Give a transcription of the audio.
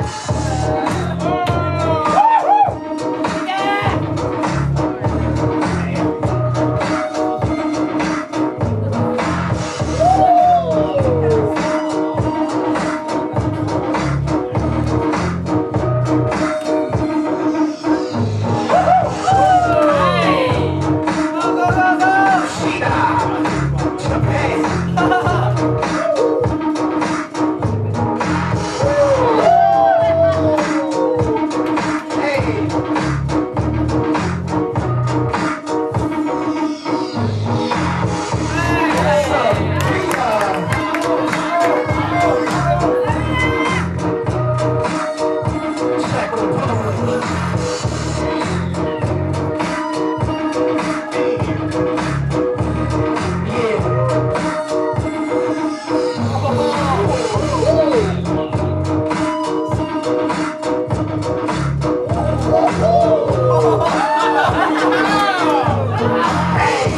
Música ¡Vamos!